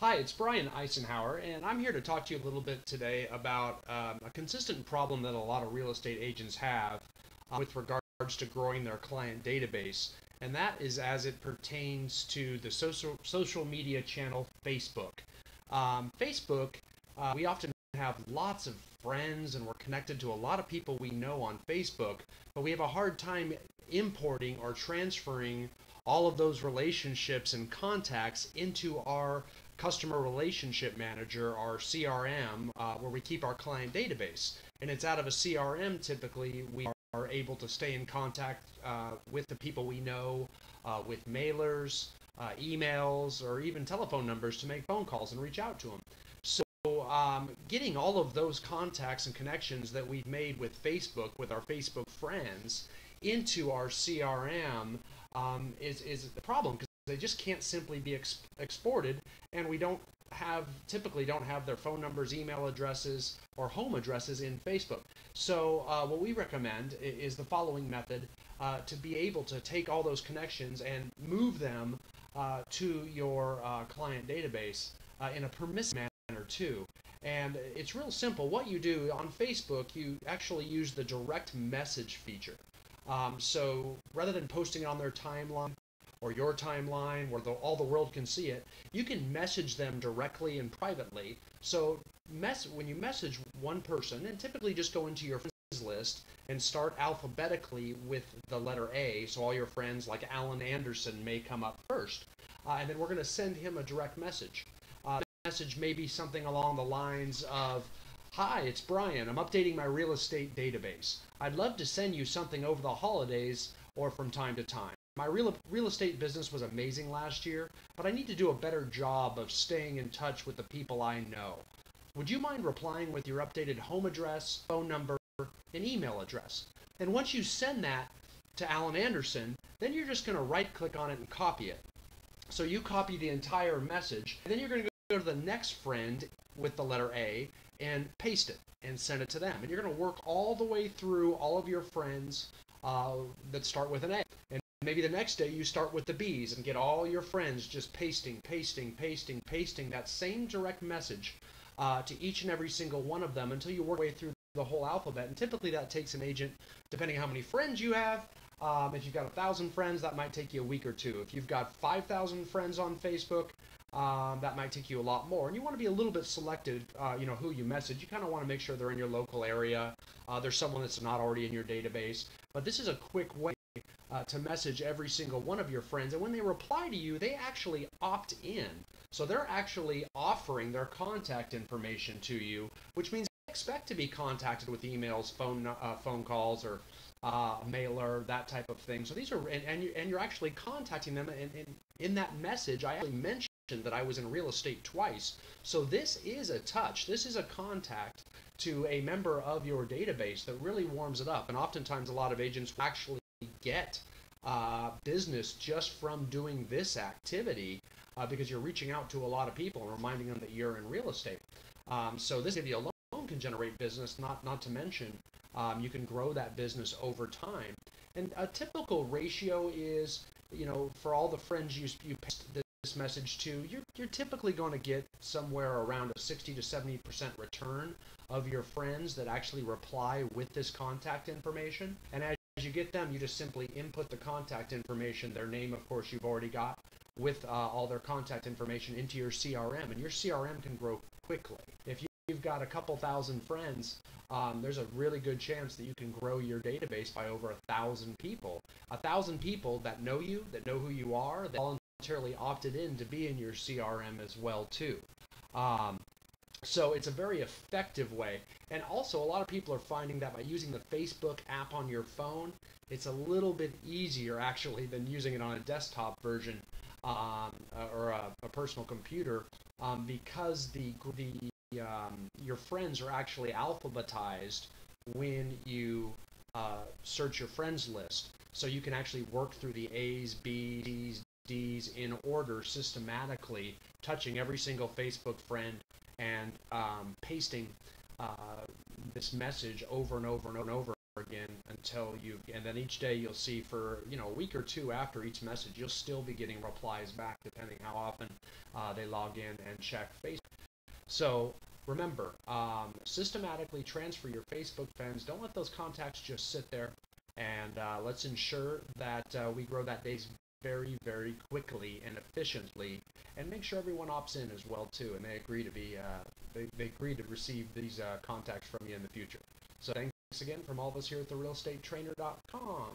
Hi, it's Brian Icenhower, and I'm here to talk to you a little bit today about um, a consistent problem that a lot of real estate agents have uh, with regards to growing their client database, and that is as it pertains to the social social media channel Facebook. Um, Facebook, uh, we often have lots of friends and we're connected to a lot of people we know on Facebook, but we have a hard time importing or transferring all of those relationships and contacts into our customer relationship manager, our CRM, uh, where we keep our client database. And it's out of a CRM typically we are able to stay in contact uh, with the people we know, uh, with mailers, uh, emails, or even telephone numbers to make phone calls and reach out to them. So, um, getting all of those contacts and connections that we've made with Facebook, with our Facebook friends, into our CRM um, is, is the problem because they just can't simply be ex- exported, and we don't have typically don't have their phone numbers, email addresses, or home addresses in Facebook. So uh, what we recommend is the following method uh, to be able to take all those connections and move them uh, to your uh, client database uh, in a permissive manner too. And it's real simple. What you do on Facebook, you actually use the direct message feature. Um, so rather than posting it on their timeline, or your timeline where the, all the world can see it, you can message them directly and privately. So mess when you message one person, and typically just go into your friends list and start alphabetically with the letter A. So all your friends like Alan Anderson may come up first, uh, and then we're going to send him a direct message. Uh, message may be something along the lines of. Hi, it's Brian. I'm updating my real estate database. I'd love to send you something over the holidays or from time to time. My real, real estate business was amazing last year, but I need to do a better job of staying in touch with the people I know. Would you mind replying with your updated home address, phone number, and email address? And once you send that to Alan Anderson, then you're just going to right click on it and copy it. So you copy the entire message, and then you're going to go to the next friend with the letter A and paste it and send it to them. And you're going to work all the way through all of your friends uh, that start with an A. And Maybe the next day you start with the B's and get all your friends just pasting, pasting, pasting, pasting that same direct message uh, to each and every single one of them until you work your way through the whole alphabet. And typically that takes an agent, depending on how many friends you have. Um, if you've got a thousand friends, that might take you a week or two. If you've got 5,000 friends on Facebook, um, that might take you a lot more. And you want to be a little bit selective, uh, you know, who you message. You kind of want to make sure they're in your local area. Uh, there's someone that's not already in your database. But this is a quick way uh, to message every single one of your friends. And when they reply to you, they actually opt in. So they're actually offering their contact information to you, which means expect to be contacted with emails, phone uh, phone calls, or uh, mailer, that type of thing. So these are, and, and, you, and you're actually contacting them. And, and in that message, I actually mentioned that I was in real estate twice. So this is a touch. This is a contact to a member of your database that really warms it up. And oftentimes, a lot of agents actually get uh, business just from doing this activity uh, because you're reaching out to a lot of people and reminding them that you're in real estate. Um, so this alone can generate business, not not to mention um, you can grow that business over time. And a typical ratio is, you know, for all the friends you you paste this message to, you're you're typically going to get somewhere around a 60 to 70 percent return of your friends that actually reply with this contact information. And as as you get them, you just simply input the contact information, their name, of course, you've already got, with uh, all their contact information into your CRM, and your CRM can grow quickly. If you've got a couple thousand friends, um, there's a really good chance that you can grow your database by over a thousand people. A thousand people that know you, that know who you are, that voluntarily opted in to be in your CRM as well too. Um, so it's a very effective way. And also, a lot of people are finding that by using the Facebook app on your phone, it's a little bit easier actually than using it on a desktop version um, or a, a, personal computer um, because the the um, your friends are actually alphabetized when you uh, search your friends list. So you can actually work through the A's, B's, D's in order systematically, touching every single Facebook friend and um, pasting uh, this message over and over and over and over again until you and then each day you'll see for you know a week or two after each message you'll still be getting replies back depending how often uh, they log in and check facebook so remember um, systematically transfer your facebook friends. Don't let those contacts just sit there. And uh, let's ensure that uh, we grow that base very very quickly and efficiently and make sure everyone opts in as well too and they agree to be uh, they, they agree to receive these uh, contacts from you in the future. So thanks again from all of us here at therealestatetrainer.com